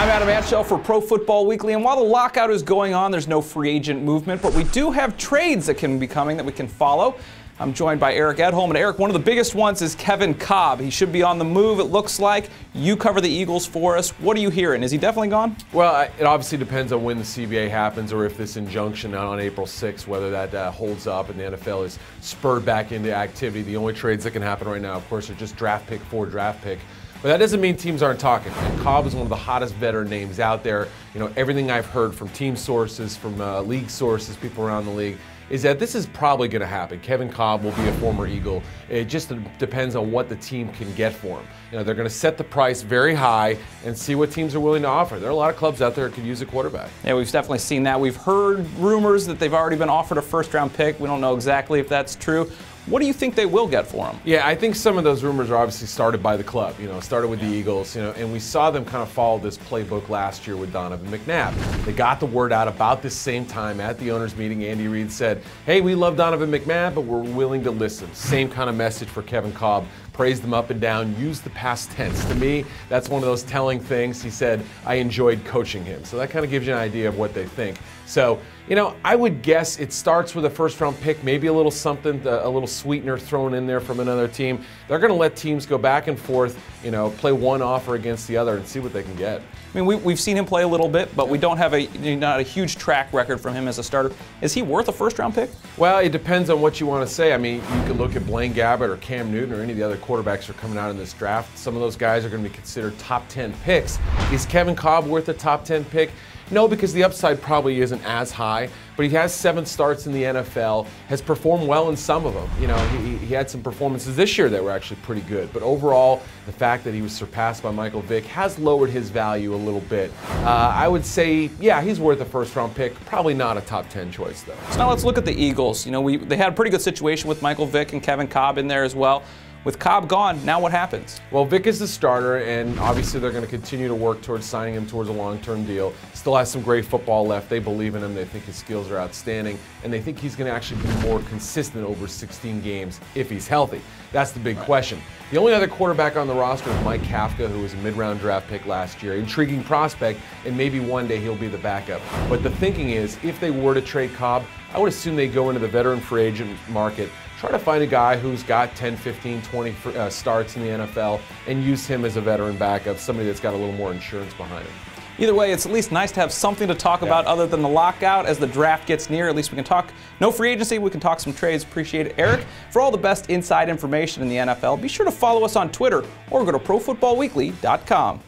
I'm Adam Anshell for Pro Football Weekly, and while the lockout is going on, there's no free agent movement, but we do have trades that can be coming that we can follow. I'm joined by Eric Edholm, and Eric, one of the biggest ones is Kevin Kolb. He should be on the move, it looks like. You cover the Eagles for us. What are you hearing? Is he definitely gone? Well, it obviously depends on when the CBA happens or if this injunction on April 6th, whether that uh, holds up and the NFL is spurred back into activity. The only trades that can happen right now, of course, are just draft pick for draft pick. But that doesn't mean teams aren't talking. Kolb is one of the hottest veteran names out there. You know, everything I've heard from team sources, from uh, league sources, people around the league, is that this is probably going to happen. Kevin Kolb will be a former Eagle. It just depends on what the team can get for him. You know, they're going to set the price very high and see what teams are willing to offer. There are a lot of clubs out there that could use a quarterback. Yeah, we've definitely seen that. We've heard rumors that they've already been offered a first round pick. We don't know exactly if that's true. What do you think they will get for him? Yeah, I think some of those rumors are obviously started by the club. You know, started with the Eagles. You know, and we saw them kind of follow this playbook last year with Donovan McNabb. They got the word out about the same time at the owners' meeting. Andy Reid said, "Hey, we love Donovan McNabb, but we're willing to listen." Same kind of message for Kevin Kolb praised them up and down, used the past tense. To me, that's one of those telling things. He said, I enjoyed coaching him. So that kind of gives you an idea of what they think. So, you know, I would guess it starts with a first round pick, maybe a little something, uh, a little sweetener thrown in there from another team. They're going to let teams go back and forth, you know, play one offer against the other and see what they can get. I mean, we, we've seen him play a little bit, but we don't have a not a huge track record from him as a starter. Is he worth a first round pick? Well, it depends on what you want to say. I mean, you could look at Blaine Gabbert or Cam Newton or any of the other quarterbacks are coming out in this draft. Some of those guys are going to be considered top 10 picks. Is Kevin Kolb worth a top 10 pick? No, because the upside probably isn't as high, but he has seven starts in the NFL, has performed well in some of them. You know, he, he had some performances this year that were actually pretty good, but overall, the fact that he was surpassed by Michael Vick has lowered his value a little bit. Uh, I would say, yeah, he's worth a first round pick, probably not a top 10 choice, though. So now let's look at the Eagles. You know, we, they had a pretty good situation with Michael Vick and Kevin Kolb in there as well. With Kolb gone, now what happens? Well, Vick is the starter, and obviously they're going to continue to work towards signing him towards a long-term deal. Still has some great football left. They believe in him. They think his skills are outstanding, and they think he's going to actually be more consistent over 16 games if he's healthy. That's the big right. question. The only other quarterback on the roster is Mike Kafka, who was a mid-round draft pick last year. Intriguing prospect, and maybe one day he'll be the backup. But the thinking is, if they were to trade Kolb, I would assume they go into the veteran free agent market try to find a guy who's got 10, 15, 20 uh, starts in the NFL and use him as a veteran backup, somebody that's got a little more insurance behind him. Either way, it's at least nice to have something to talk yeah. about other than the lockout as the draft gets near. At least we can talk no free agency, we can talk some trades. Appreciate it. Eric, for all the best inside information in the NFL, be sure to follow us on Twitter or go to ProFootballWeekly.com.